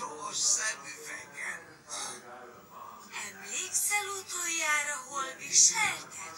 aprós szemüvegen. Hát Emlékszel utoljára, hol viselted?